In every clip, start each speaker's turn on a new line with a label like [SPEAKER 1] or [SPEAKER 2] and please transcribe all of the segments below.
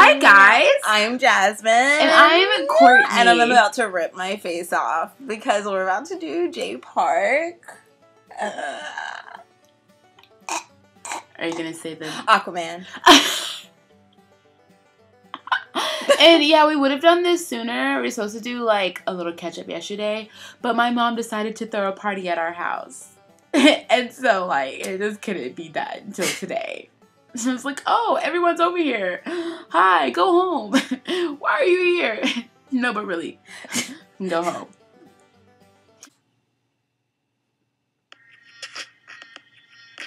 [SPEAKER 1] Hi, guys.
[SPEAKER 2] I'm Jasmine.
[SPEAKER 1] And I'm Courtney.
[SPEAKER 2] And I'm about to rip my face off because we're about to do Jay Park. Uh,
[SPEAKER 1] Are you going to say the.
[SPEAKER 2] Aquaman.
[SPEAKER 1] and yeah, we would have done this sooner. We were supposed to do like a little catch up yesterday, but my mom decided to throw a party at our house. and so, like, it just couldn't be done until today. It's like, oh, everyone's over here. Hi, go home. Why are you here? no, but really, go home.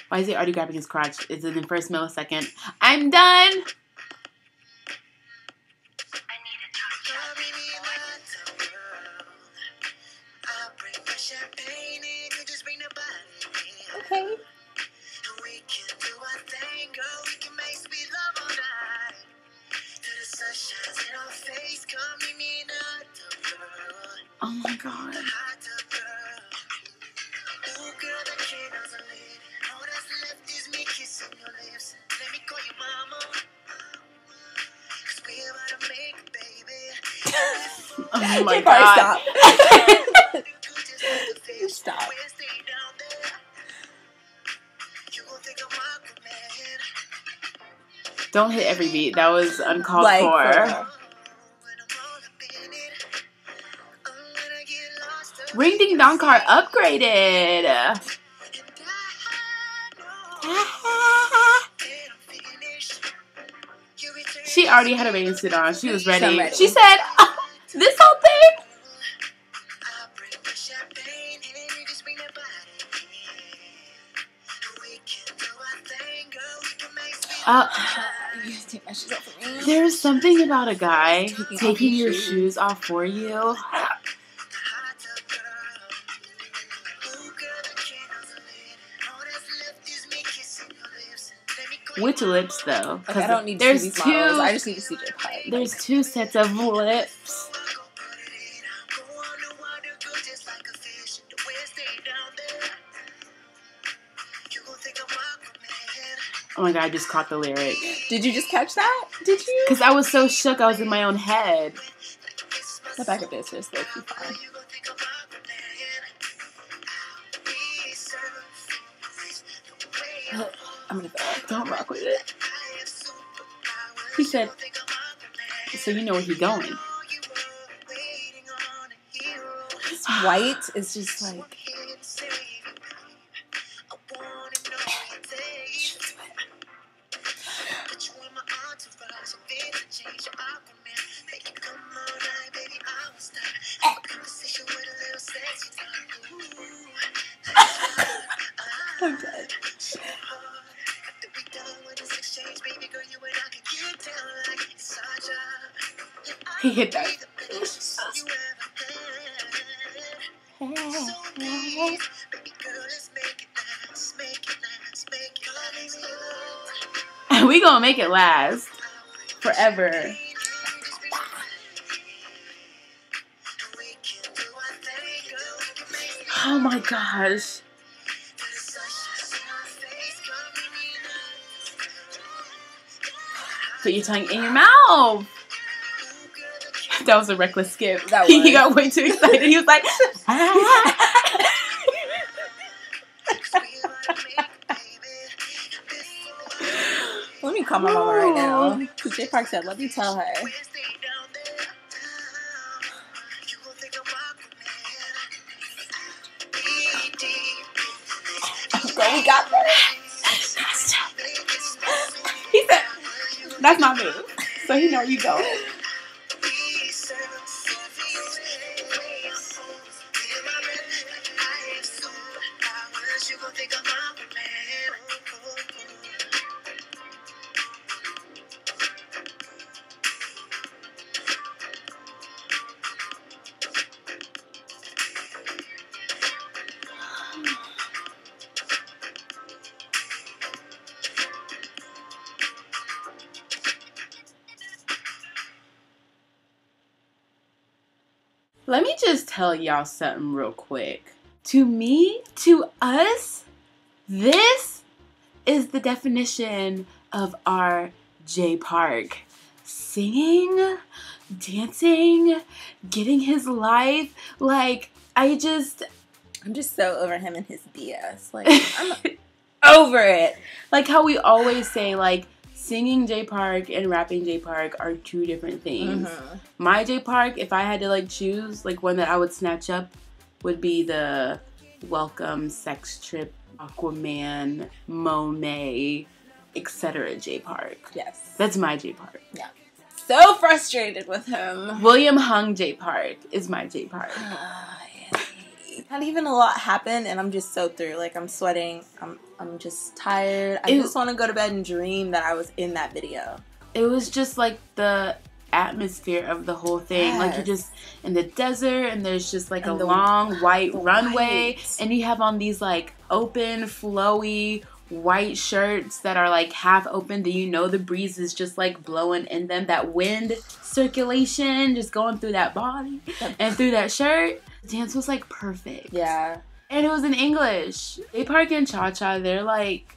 [SPEAKER 1] Why is he already grabbing his crotch? It's in the first millisecond. I'm done. God. Oh my
[SPEAKER 2] Jay
[SPEAKER 1] god.
[SPEAKER 2] stop. Stop.
[SPEAKER 1] Don't hit every beat. That was uncalled
[SPEAKER 2] Like,
[SPEAKER 1] for. Ring Ding Dong car upgraded. She already had a bathing suit on. She was ready.
[SPEAKER 2] Ready.
[SPEAKER 1] She said, "Oh, "This whole thing." Uh,
[SPEAKER 2] You can take my shoes off for me.
[SPEAKER 1] there's something about a guy
[SPEAKER 2] Taking
[SPEAKER 1] taking
[SPEAKER 2] your
[SPEAKER 1] your
[SPEAKER 2] shoes.
[SPEAKER 1] shoes off for you. Which lips though?
[SPEAKER 2] Like, I don't need to
[SPEAKER 1] there's
[SPEAKER 2] see these
[SPEAKER 1] two.
[SPEAKER 2] models. I just need to see Park.
[SPEAKER 1] There's two sets of lips. Oh my god, I just caught the lyric.
[SPEAKER 2] Did you just catch that? Did you?
[SPEAKER 1] Because I was so shook, I was in my own head.
[SPEAKER 2] The backup dancers low key fine. I'm gonna go.
[SPEAKER 1] Don't rock with it. He said, so you know where he going.
[SPEAKER 2] This white is just like.
[SPEAKER 1] Hit that. we gonna make it last forever. Oh my gosh. Put your tongue in your mouth. That was a reckless skip.
[SPEAKER 2] That
[SPEAKER 1] he got way too excited. He was like,
[SPEAKER 2] Let me call my mama right now. Jay Park said, let me tell her. Girl, we got this.
[SPEAKER 1] he said, that's my move. So he know you go. Let me just tell y'all something real quick. To me, to us, this is the definition of our Jay Park.
[SPEAKER 3] singing, dancing, getting his life. Like, I just,
[SPEAKER 2] I'm just so over him and his BS. Like, I'm over it.
[SPEAKER 3] like how we always say, like, singing Jay Park and rapping Jay Park are two different things.
[SPEAKER 2] Mhm.
[SPEAKER 3] My Jay Park, if I had to like choose, like one that I would snatch up, would be the Welcome, Sex Trip, Aquaman, Mommae, etc. Jay Park.
[SPEAKER 2] Yes.
[SPEAKER 3] That's my Jay Park. Yeah.
[SPEAKER 2] So frustrated with him.
[SPEAKER 3] William Hung Jay Park is my Jay Park.
[SPEAKER 2] Ah, Not even a lot happened, and I'm just so through. Like I'm sweating. I'm I'm just tired. I
[SPEAKER 3] Ew.
[SPEAKER 2] just want to go to bed and dream that I was in that video.
[SPEAKER 3] It was just like the atmosphere of the whole thing. Like you're just in the desert and there's just like
[SPEAKER 2] And
[SPEAKER 3] a
[SPEAKER 2] the-
[SPEAKER 3] long white runway and you have on these like open, flowy white shirts that are like half open. Do you know the breeze is just like blowing in them? That wind circulation just going through that body and through that shirt. The dance was like perfect.
[SPEAKER 2] Yeah.
[SPEAKER 3] And it was in English. Jay Park in Cha Cha, they're like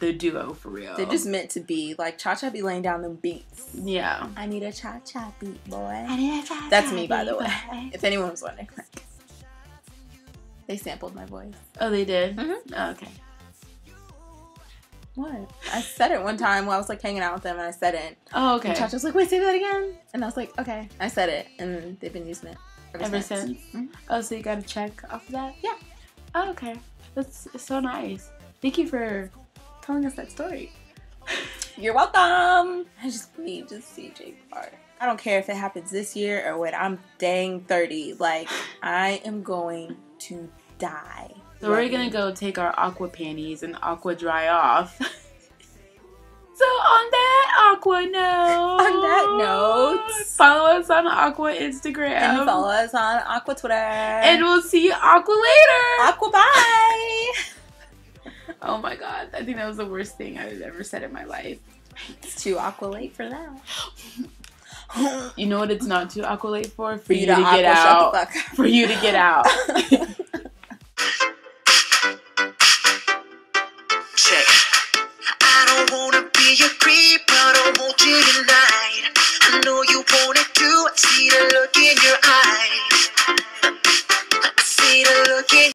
[SPEAKER 3] the duo for real.
[SPEAKER 2] They're just meant to be. Like Cha Cha be laying down them beats.
[SPEAKER 3] Yeah.
[SPEAKER 2] I need a cha cha beat, boy.
[SPEAKER 3] That's
[SPEAKER 2] That's me, by the way. If anyone was wondering. They sampled my voice.
[SPEAKER 3] Oh, they did?
[SPEAKER 2] Mhm.
[SPEAKER 3] Oh, okay.
[SPEAKER 2] What? I said it one time while I was like hanging out with them, and I said it.
[SPEAKER 3] Oh, okay.
[SPEAKER 2] And Cha Cha was like, "Wait, say that again." And I was like, "Okay." I said it, and they've been using it ever,
[SPEAKER 3] Ever
[SPEAKER 2] since.
[SPEAKER 3] since?
[SPEAKER 2] Mhm.
[SPEAKER 3] Oh, so you got a check off of that?
[SPEAKER 2] Yeah.
[SPEAKER 3] Oh, okay. That's so nice. Thank you for telling us that story.
[SPEAKER 2] You're welcome. I just need to see Jake Park. I don't care if it happens this year or when I'm dang 30. Like, I am going to die.
[SPEAKER 3] So we're gonna go take our aqua panties and aqua dry off. so on that aqua note,
[SPEAKER 2] On that note.
[SPEAKER 3] follow us on Aqua Instagram,
[SPEAKER 2] And follow us on Aqua Twitter.
[SPEAKER 3] and we'll see you aqua later.
[SPEAKER 2] Aqua bye.
[SPEAKER 3] oh my god, I think that was the worst thing I've ever said in my life.
[SPEAKER 2] It's too aqua late for that.
[SPEAKER 3] You know what? It's not too aqua late for for,
[SPEAKER 2] For
[SPEAKER 3] you, to, get
[SPEAKER 2] aqua
[SPEAKER 3] out.
[SPEAKER 2] the fuck
[SPEAKER 3] For you to get out.